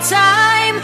time